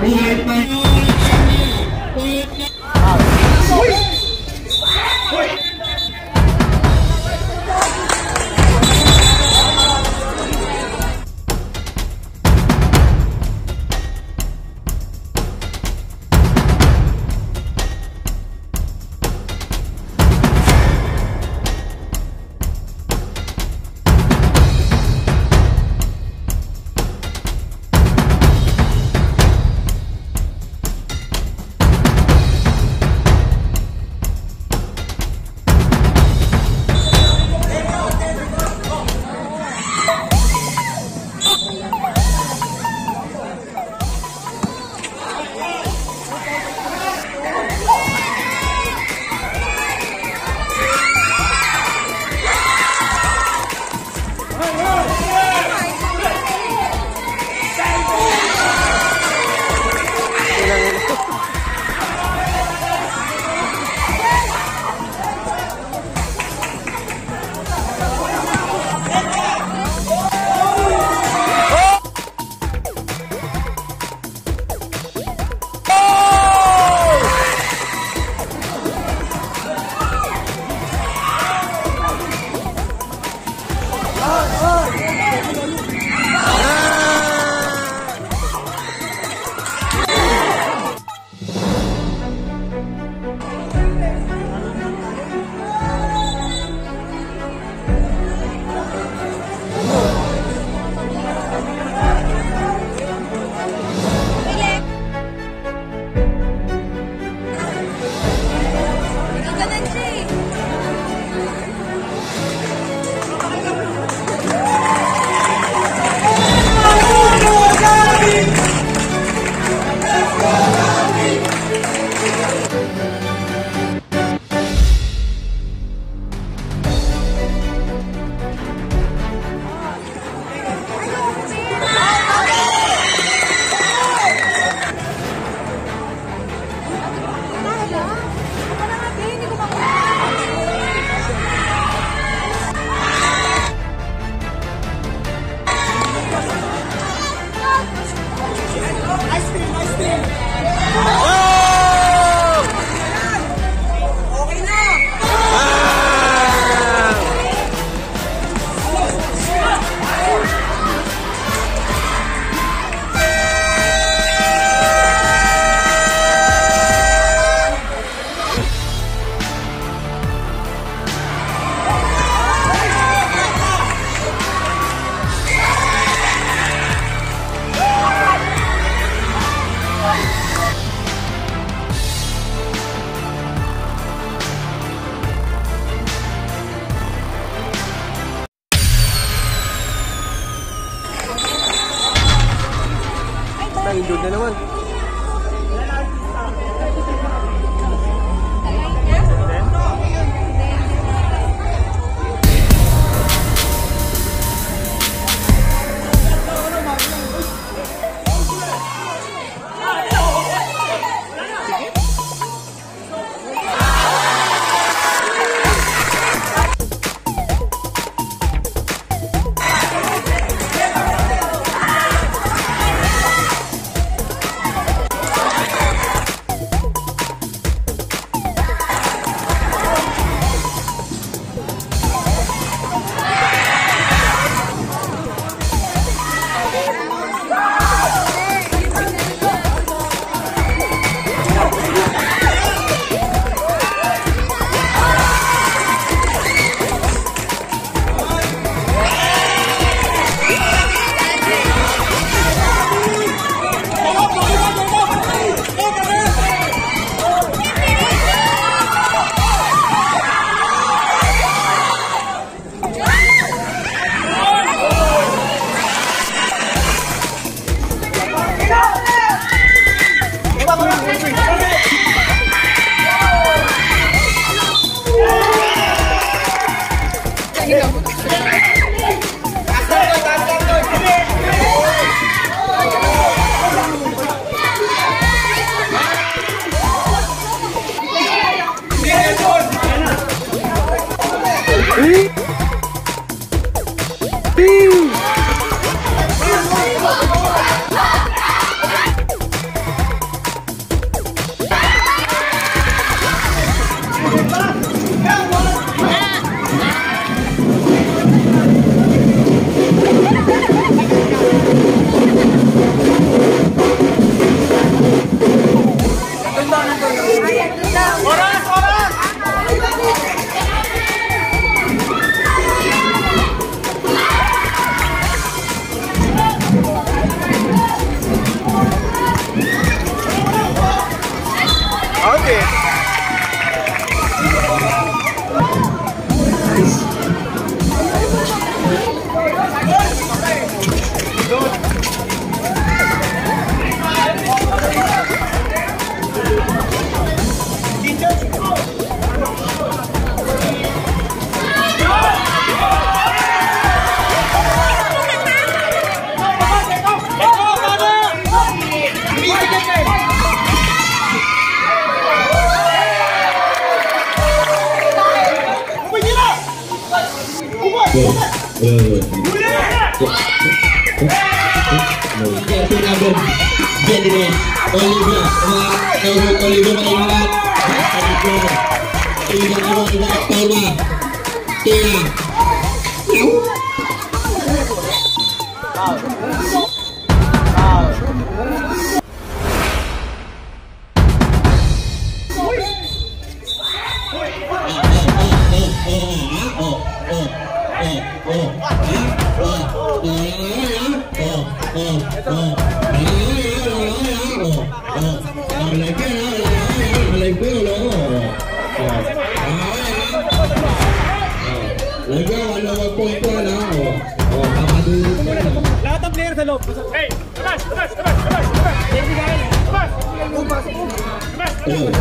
Who Indod na naman. Tiga, Let's go, ano wag po ito na ako. Oh, kakadulog na. Lahat player sa loob. Hey, labas, labas, labas, labas, labas. Hindi ka rin. Labas, labas, labas, labas.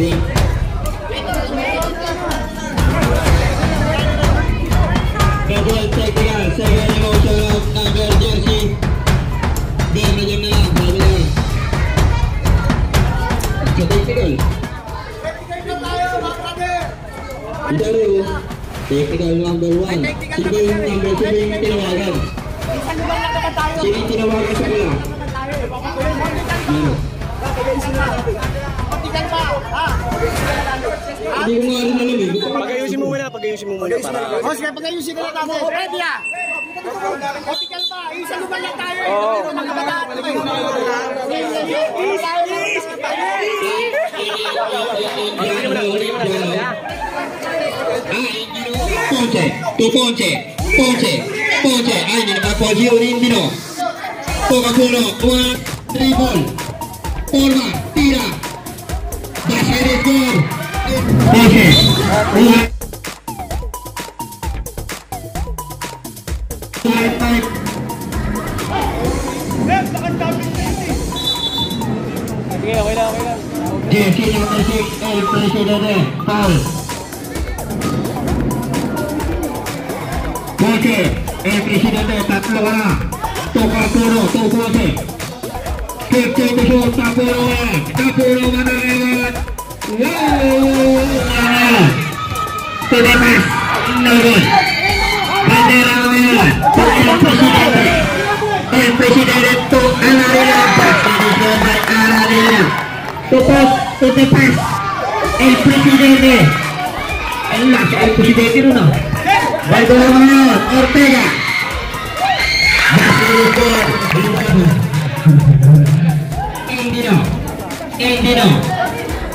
Pink. Hindi ko nga rin alam eh. Pag-ayusin mo muna, pag-ayusin mo muna para... O sige, pag-ayusin ka na tamo. Ready ah! Optical pa, isa luman lang tayo. Oo. Mga kabataan. Ponce, tu Ponce, Ponce, Ponce, ay, hindi na Ponce yun, hindi no. Coca-Cola, one, dribble, forma, tira, is goal. Ponce, one. Oke, kita pulang. Tenemos nadie. Bandera por el presidente. El presidente Alarina Paz. Alarina. Topaz, Topaz. El presidente. El más, el presidente uno. Bandera Ortega. Indio. Indio.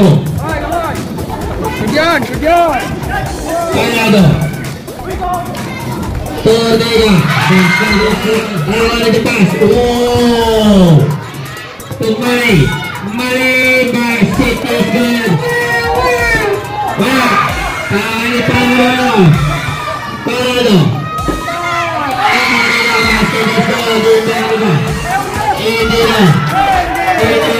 Marcão. Juliano, Juliano. Olhada. Torneira. a hora de passe. Gol. Tomei. Marei, Marcelo, tocando. Vai. parado, indo pra Bruno. Bruno. Indira, Marcelo, Bruno, Bruno. Indira. Indira.